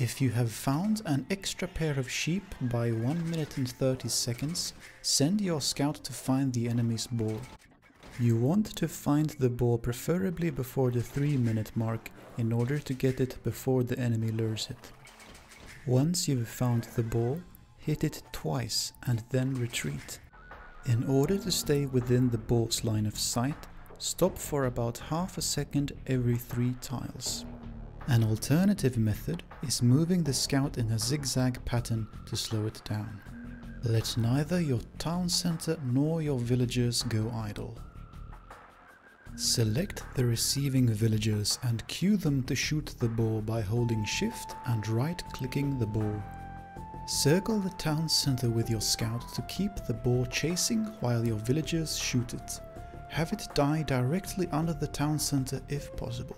If you have found an extra pair of sheep by 1 minute and 30 seconds, send your scout to find the enemy's boar. You want to find the boar preferably before the 3 minute mark in order to get it before the enemy lures it. Once you've found the boar, hit it twice and then retreat. In order to stay within the boar's line of sight, stop for about half a second every 3 tiles. An alternative method is moving the scout in a zigzag pattern to slow it down. Let neither your town center nor your villagers go idle. Select the receiving villagers and queue them to shoot the boar by holding shift and right clicking the boar. Circle the town center with your scout to keep the boar chasing while your villagers shoot it. Have it die directly under the town center if possible.